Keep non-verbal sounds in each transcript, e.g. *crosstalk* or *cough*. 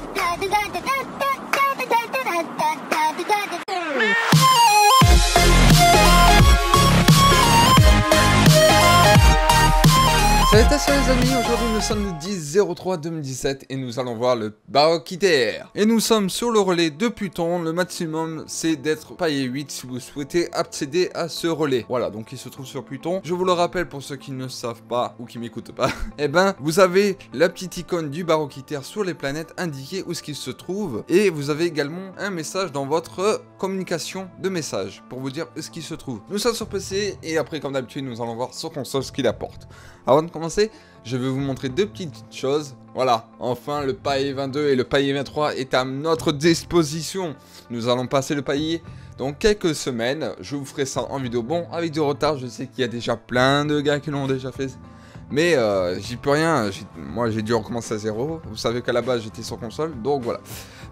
ガタガタガタガタガタガタガタガタガタ Salut les amis, aujourd'hui nous sommes le 10 03 2017 et nous allons voir le Baroquiter. Et nous sommes sur le relais de Pluton, le maximum c'est d'être paillé 8 si vous souhaitez accéder à ce relais. Voilà, donc il se trouve sur Pluton. Je vous le rappelle pour ceux qui ne savent pas ou qui m'écoutent pas, *laughs* eh ben vous avez la petite icône du Baroquiter sur les planètes indiquée où ce qu'il se trouve et vous avez également un message dans votre communication de message pour vous dire où ce qu'il se trouve. Nous sommes sur PC et après comme d'habitude nous allons voir sur console ce qu'il apporte. Avant de commencer, je vais vous montrer deux petites choses. Voilà, enfin le paillet 22 et le paillet 23 est à notre disposition. Nous allons passer le paillet dans quelques semaines. Je vous ferai ça en vidéo. Bon, avec du retard, je sais qu'il y a déjà plein de gars qui l'ont déjà fait. Mais euh, j'y peux rien. Moi, j'ai dû recommencer à zéro. Vous savez qu'à la base, j'étais sur console. Donc voilà.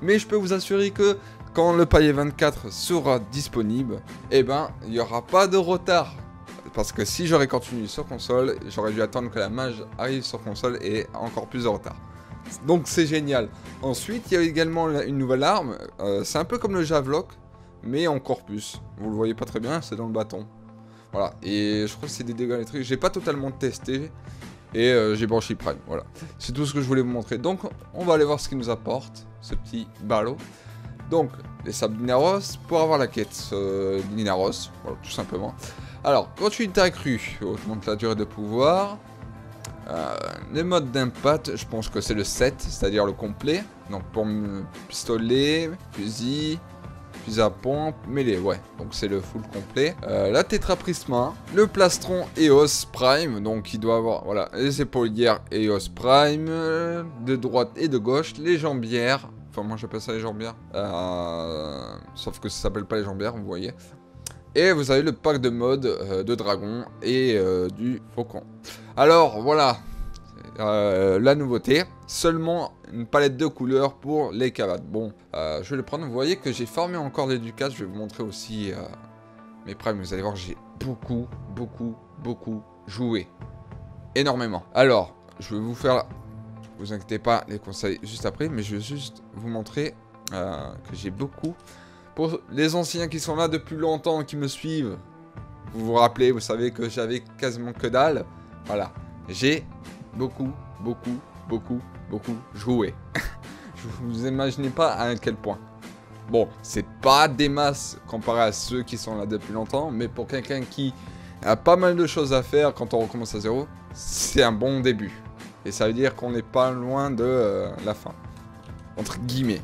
Mais je peux vous assurer que quand le paillet 24 sera disponible, eh ben, il n'y aura pas de retard parce que si j'aurais continué sur console, j'aurais dû attendre que la mage arrive sur console et encore plus de retard. Donc c'est génial. Ensuite, il y a également une nouvelle arme. Euh, c'est un peu comme le Javelock, mais encore plus. Vous le voyez pas très bien, c'est dans le bâton. Voilà, et je crois que c'est des dégâts électriques. J'ai pas totalement testé. Et euh, j'ai branché Prime, voilà. C'est tout ce que je voulais vous montrer. Donc, on va aller voir ce qu'il nous apporte, ce petit ballot. Donc, les sables d'Inaros, pour avoir la quête euh, d'Inaros, voilà, tout simplement. Alors, quand tu t'as cru, augmente la durée de pouvoir. Euh, les modes d'impact, je pense que c'est le 7, c'est-à-dire le complet. Donc pistolet, fusil, fusil à pompe, mêlée, ouais. Donc c'est le full complet. Euh, la tétraprisma, le plastron EOS Prime, donc qui doit avoir, voilà, les épaulières EOS Prime, de droite et de gauche, les jambières, enfin moi j'appelle ça les jambières, euh, sauf que ça s'appelle pas les jambières, vous voyez. Et vous avez le pack de mode euh, de dragon et euh, du faucon. Alors voilà, euh, la nouveauté, seulement une palette de couleurs pour les cavates. Bon, je vais le prendre, vous voyez que j'ai formé encore des ducats, je vais vous montrer aussi mes primes, vous allez voir j'ai beaucoup, beaucoup, beaucoup joué. Énormément. Alors, je vais vous faire, vous inquiétez pas, les conseils juste après, mais je vais juste vous montrer que j'ai beaucoup pour les anciens qui sont là depuis longtemps, qui me suivent, vous vous rappelez, vous savez que j'avais quasiment que dalle. Voilà. J'ai beaucoup, beaucoup, beaucoup, beaucoup joué. *laughs* Je vous imaginez pas à quel point. Bon, c'est pas des masses comparé à ceux qui sont là depuis longtemps, mais pour quelqu'un qui a pas mal de choses à faire quand on recommence à zéro, c'est un bon début. Et ça veut dire qu'on n'est pas loin de euh, la fin. Entre guillemets.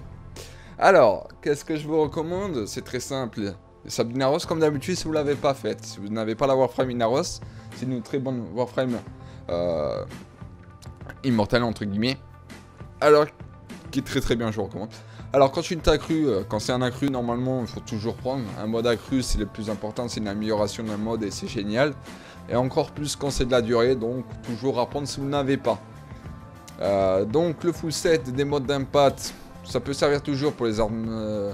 Alors, qu'est-ce que je vous recommande? C'est très simple. Sabinaros, comme d'habitude, si vous ne l'avez pas faite. Si vous n'avez pas la Warframe Inaros, c'est une très bonne Warframe euh, immortelle, entre guillemets. Alors, qui est très très bien, je vous recommande. Alors, quand tu es accru, euh, quand c'est un accru, normalement, il faut toujours prendre. Un mode accru, c'est le plus important, c'est une amélioration d'un mode et c'est génial. Et encore plus quand c'est de la durée, donc toujours apprendre si vous n'avez pas. Euh, donc, le full set des modes d'impact, ça peut servir toujours pour les armes euh,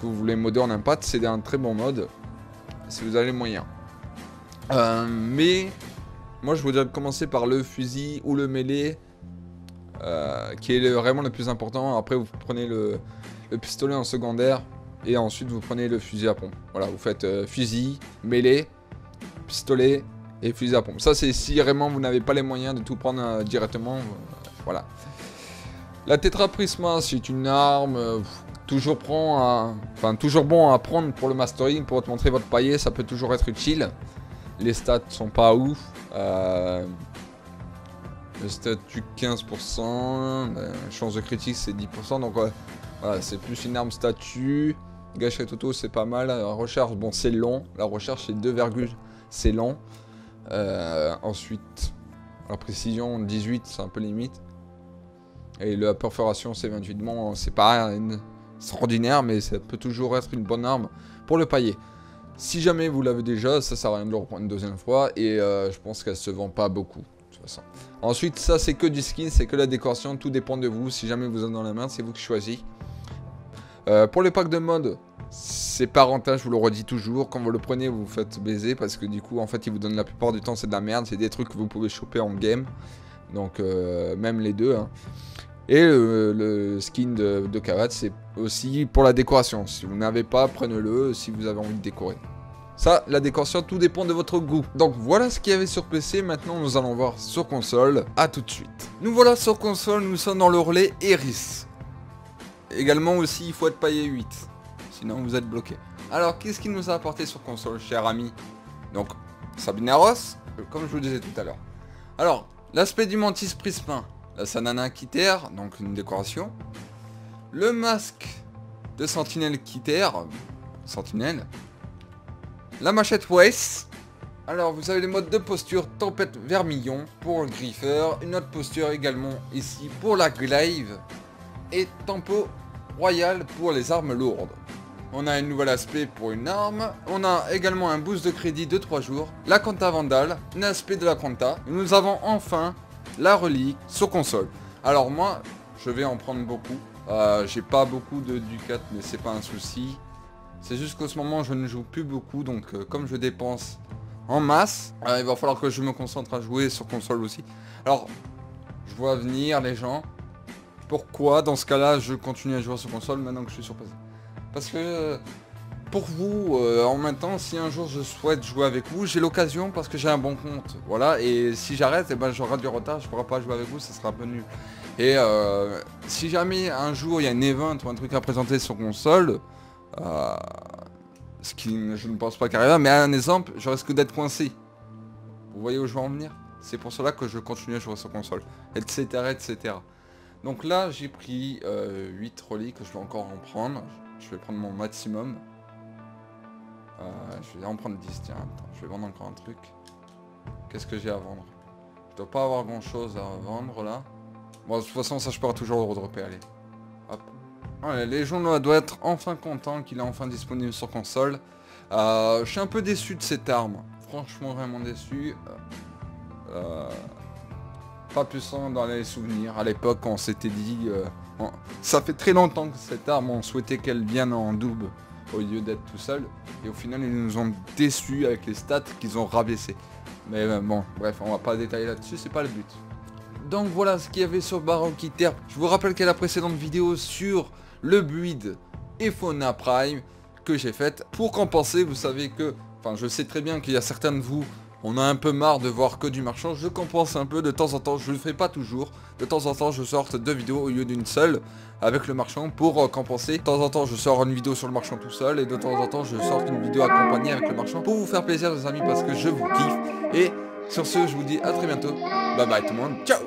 que vous voulez modder en impact. C'est un très bon mode si vous avez les moyens. Euh, mais moi je voudrais commencer par le fusil ou le mêlé euh, qui est vraiment le plus important. Après vous prenez le, pistolet en secondaire et ensuite vous prenez le fusil à pompe. Voilà, vous faites fusil, mêlée, pistolet et fusil à pompe. Ça c'est si vraiment vous n'avez pas les moyens de tout prendre directement. voilà. La Tétraprisma, c'est une arme euh, toujours, prend toujours bon à prendre pour le mastering, pour te montrer votre paillet, ça peut toujours être utile. Les stats sont pas ouf. Euh, le statut 15%, la chance de critique c'est 10%, donc voilà, c'est plus une arme statut. Gâchette auto c'est pas mal, la recherche bon c'est long, la recherche c'est 2, c'est long. Euh, ensuite, la précision 18 c'est un peu limite. Et la perforation C28, bon, c'est pas extraordinaire, mais ça peut toujours être une bonne arme pour le pailler. Si jamais vous l'avez déjà, ça sert à rien de le reprendre une deuxième fois, et euh, je pense qu'elle se vend pas beaucoup. De toute façon. Ensuite, ça c'est que du skin, c'est que la décoration, tout dépend de vous. Si jamais vous êtes dans la main, c'est vous qui choisissez. Euh, pour les packs de mode, c'est pas rentable, je vous le redis toujours. Quand vous le prenez, vous vous faites baiser parce que du coup, en fait, il vous donne la plupart du temps, c'est de la merde. C'est des trucs que vous pouvez choper en game. Donc, euh, même les deux. Hein. Et le, skin de, de Kavat, c'est aussi pour la décoration. Si vous n'avez pas, prenez-le si vous avez envie de décorer. Ça, la décoration, tout dépend de votre goût. Donc voilà ce qu'il y avait sur PC, maintenant nous allons voir sur console. A tout de suite. Nous voilà sur console, nous sommes dans le relais Eris. Également aussi, il faut être paillé 8. Sinon vous êtes bloqué. Alors, qu'est-ce qu'il nous a apporté sur console, cher ami? Donc, Sabineros, comme je vous disais tout à l'heure. Alors, l'aspect du mantis prisma, la Sanana Kiter, donc une décoration. Le masque de Sentinelle Kiter, Sentinelle. La machette Weiss. Alors, vous avez les modes de posture Tempête Vermillon pour le griffeur. Une autre posture également ici pour la glaive. Et Tempo Royal pour les armes lourdes. On a un nouvel aspect pour une arme. On a également un boost de crédit de 3 jours. La Conta Vandal, un aspect de la Conta. Nous avons enfin la relique sur console. Alors moi, je vais en prendre beaucoup. Euh, j'ai pas beaucoup de Ducat, mais c'est pas un souci. C'est juste qu'au ce moment, je ne joue plus beaucoup. Donc euh, comme je dépense en masse, euh, il va falloir que je me concentre à jouer sur console aussi. Alors, je vois venir les gens. Pourquoi dans ce cas-là, je continue à jouer sur console maintenant que je suis sur PC parce que pour vous, euh, en même temps, si un jour je souhaite jouer avec vous, j'ai l'occasion parce que j'ai un bon compte. Voilà, et si j'arrête, eh ben, j'aurai du retard, je pourrai pas jouer avec vous, ça sera un peu nul. Et euh, si jamais un jour il y a un event ou un truc à présenter sur console, euh, ce qui je ne pense pas qu'arrive, mais un exemple, je risque d'être coincé. Vous voyez où je veux en venir? C'est pour cela que je continue à jouer sur console, etc. etc. Donc là, j'ai pris 8 reliques, je vais encore en prendre. Je vais prendre mon maximum. Euh, je vais en prendre 10, tiens, je vais vendre encore un truc. Qu'est-ce que j'ai à vendre? Je dois pas avoir grand chose à vendre là. Bon, de toute façon, ça je pourrai toujours le redropper, allez. Hop. les gens doivent être enfin contents qu'il est enfin disponible sur console. Euh, je suis un peu déçu de cette arme. Franchement, vraiment déçu. Euh, pas puissant dans les souvenirs. À l'époque, on s'était dit... Ça fait très longtemps que cette arme, on souhaitait qu'elle vienne en double au lieu d'être tout seul. Et au final, ils nous ont déçus avec les stats qu'ils ont rabaissé. Mais euh, bon, bref, on va pas détailler là-dessus, c'est pas le but. Donc voilà ce qu'il y avait sur Baroquiter. Je vous rappelle a la précédente vidéo sur le build et Fauna Prime que j'ai faite. Pour compenser, vous savez que... Enfin, je sais très bien qu'il y a certains de vous on a un peu marre de voir que du marchand, je compense un peu de temps en temps, je le fais pas toujours. De temps en temps je sorte deux vidéos au lieu d'une seule avec le marchand pour euh, compenser. De temps en temps je sors une vidéo sur le marchand tout seul et de temps en temps je sors une vidéo accompagnée avec le marchand pour vous faire plaisir les amis parce que je vous kiffe. Et sur ce je vous dis à très bientôt. Bye bye tout le monde, ciao